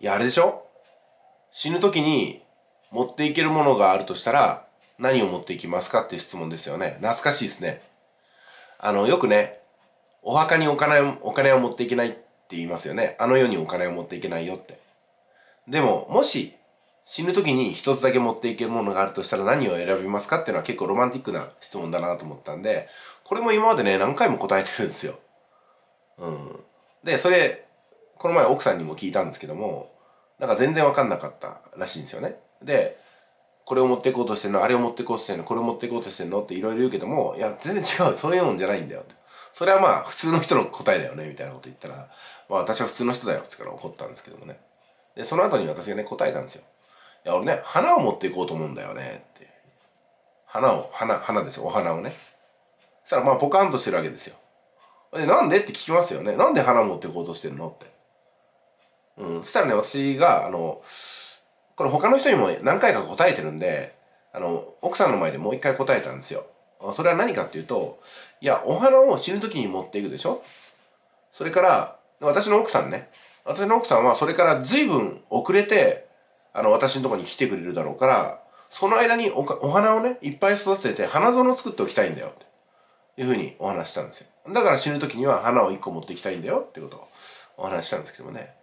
いや、あれでしょ？死ぬ時に持っていけるものがあるとしたら、何を持っていきますかって質問ですよね。懐かしいですね。あの、よくね、お墓にお金、お金を持っていけないって言いますよね。あの世にお金を持っていけないよって。でも、もし、死ぬ時に一つだけ持っていけるものがあるとしたら何を選びますかっていうのは結構ロマンティックな質問だなと思ったんで、これも今までね、何回も答えてるんですよ。うん。で、それ、この前奥さんにも聞いたんですけども、なんか全然わかんなかったらしいんですよね。で、これを持っていこうとしてんの、あれを持っていこうとしてんの、これを持っていこうとしてんのっていろいろ言うけども、いや、全然違う。そういうもんじゃないんだよ。それはまあ、普通の人の答えだよね、みたいなこと言ったら、まあ私は普通の人だよ、ってから怒ったんですけどもね。で、その後に私がね、答えたんですよ。いや、俺ね、花を持っていこうと思うんだよね、って。花を、花、花ですよ、お花をね。そしたらまあ、ポカンとしてるわけですよ。で、なんでって聞きますよね。なんで花持っていこうとしてるのって。うん。そしたらね、私が、あの、これ他の人にも何回か答えてるんで、あの、奥さんの前でもう一回答えたんですよ。それは何かっていうと、いや、お花を死ぬ時に持っていくでしょ？それから、私の奥さんね。私の奥さんはそれから随分遅れて、あの、私のとこに来てくれるだろうから、その間におお花をね、いっぱい育てて花園を作っておきたいんだよっていうふうにお話したんですよ。だから死ぬ時には花を一個持っていきたいんだよっていうことをお話したんですけどもね。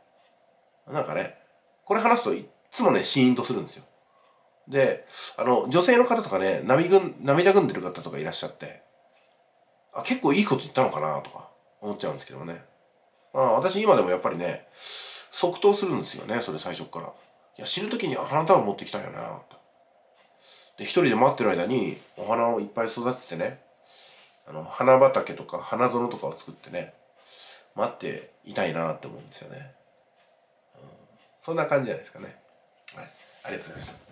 なんかね、これ話すといっつもね、シーンとするんですよ。で、あの、女性の方とかね、涙ぐん涙ぐんでる方とかいらっしゃって、あ、結構いいこと言ったのかなとか思っちゃうんですけどもね。あ私今でもやっぱりね、即答するんですよね、それ最初から。いや、死ぬ時に花束持ってきたよなと。で、一人で待ってる間にお花をいっぱい育ててね、あの、花畑とか花園とかを作ってね、待っていたいなって思うんですよね。そんな感じじゃないですかね。はい。ありがとうございました。